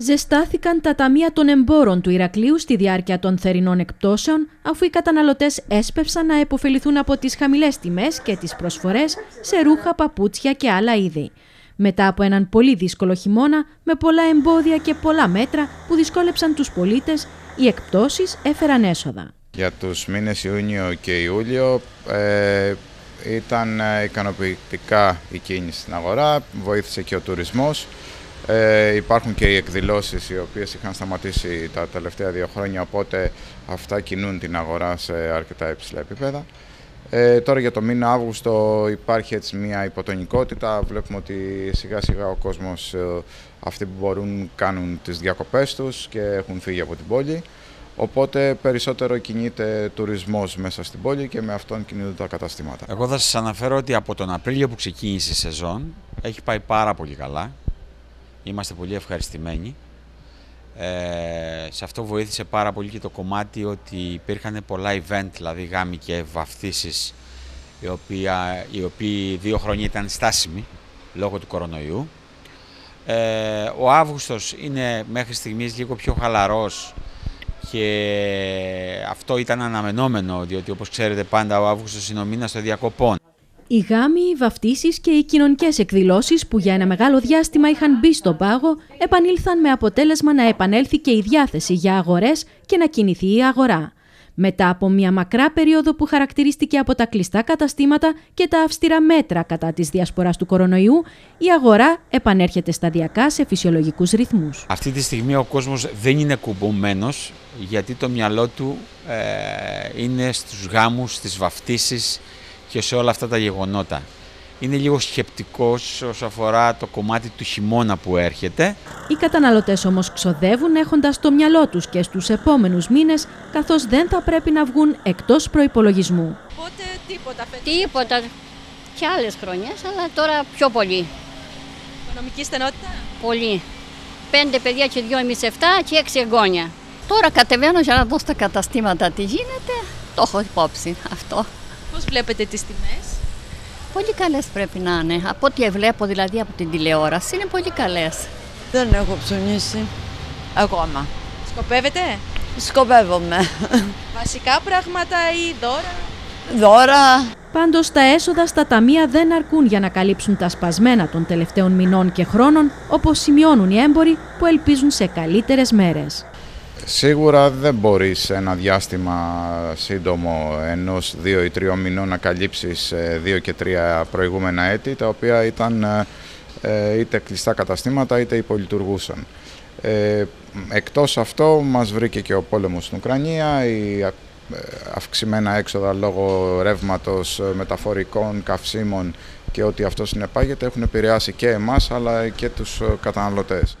Ζεστάθηκαν τα ταμεία των εμπόρων του Ηρακλείου στη διάρκεια των θερινών εκπτώσεων, αφού οι καταναλωτές έσπευσαν να επωφεληθούν από τις χαμηλές τιμές και τις προσφορές σε ρούχα, παπούτσια και άλλα είδη. Μετά από έναν πολύ δύσκολο χειμώνα, με πολλά εμπόδια και πολλά μέτρα που δυσκόλεψαν τους πολίτες, οι εκπτώσεις έφεραν έσοδα. Για τους μήνες Ιούνιο και Ιούλιο ε, ήταν ε, ικανοποιητικά η κίνηση στην αγορά, βοήθησε και ο τουρισμός. Ε, υπάρχουν και οι εκδηλώσεις οι οποίες είχαν σταματήσει τα τελευταία δύο χρόνια, οπότε αυτά κινούν την αγορά σε αρκετά υψηλά επίπεδα. Ε, τώρα για το μήνα Αύγουστο υπάρχει έτσι μια υποτονικότητα. Βλέπουμε ότι σιγά σιγά ο κόσμος, ε, αυτοί που μπορούν κάνουν τις διακοπές τους και έχουν φύγει από την πόλη. Οπότε περισσότερο κινείται τουρισμός μέσα στην πόλη και με αυτόν κινούνται τα καταστήματα. Εγώ θα σας αναφέρω ότι από τον Απρίλιο που ξεκίνησε η σεζόν έχει πάει πάρα πολύ καλά. Είμαστε πολύ ευχαριστημένοι. Ε, σε αυτό βοήθησε πάρα πολύ και το κομμάτι ότι υπήρχαν πολλά event, δηλαδή γάμοι και βαφτίσεις, οι, οποία, οι οποίοι δύο χρόνια ήταν στάσιμοι λόγω του κορονοϊού. Ε, ο Αύγουστος είναι μέχρι στιγμής λίγο πιο χαλαρός και αυτό ήταν αναμενόμενο, διότι όπως ξέρετε πάντα ο Αύγουστος είναι ο μήνας των διακοπών. Οι γάμοι, οι βαφτίσεις και οι κοινωνικές εκδηλώσεις που για ένα μεγάλο διάστημα είχαν μπει στον πάγο επανήλθαν με αποτέλεσμα να επανέλθει και η διάθεση για αγορές και να κινηθεί η αγορά. Μετά από μια μακρά περίοδο που χαρακτηρίστηκε από τα κλειστά καταστήματα και τα αυστηρά μέτρα κατά της διασποράς του κορονοϊού, η αγορά επανέρχεται σταδιακά σε φυσιολογικούς ρυθμούς. Αυτή τη στιγμή ο κόσμος δεν είναι κουμπωμένος γιατί το μυαλό του ε, είναι στους γάμους, στις βαφτίσεις και σε όλα αυτά τα γεγονότα. Είναι λίγο σκεπτικός όσο αφορά το κομμάτι του χειμώνα που έρχεται. Οι καταναλωτές όμως ξοδεύουν έχοντας το μυαλό τους και στους επόμενους μήνες, καθώς δεν θα πρέπει να βγουν εκτός προϋπολογισμού. Οπότε τίποτα Τίποτα. Και άλλες χρονιές, αλλά τώρα πιο πολύ. Οικονομική στενότητα; Πολύ. Πέντε παιδιά και δυο εμείς εφτά και έξι εγγόνια. Τώρα κατεβαίνω για να δω στα καταστήματα τι γίνεται. Το έχω υπόψη αυτό. Πώς βλέπετε τις τιμές; Πολύ καλές πρέπει να είναι. Από ό,τι βλέπω δηλαδή από την τηλεόραση είναι πολύ καλές. Δεν έχω ψωνίσει ακόμα. Σκοπεύετε; Σκοπεύομαι. Βασικά πράγματα ή δώρα; Δώρα. Πάντως τα έσοδα στα ταμεία δεν αρκούν για να καλύψουν τα σπασμένα των τελευταίων μηνών και χρόνων, όπως σημειώνουν οι έμποροι που ελπίζουν σε καλύτερες μέρες. Σίγουρα δεν μπορείς σε ένα διάστημα σύντομο ενός δύο ή τριών μηνών να καλύψεις ε, δύο και τρία προηγούμενα έτη, τα οποία ήταν ε, ε, είτε κλειστά καταστήματα είτε υπολειτουργούσαν. Ε, εκτός αυτό μας βρήκε και ο πόλεμος στην Ουκρανία, η αυξημένα έξοδα λόγω ρεύματος, μεταφορικών, καυσίμων και ό,τι αυτό συνεπάγεται έχουν επηρεάσει και εμάς αλλά και τους καταναλωτές.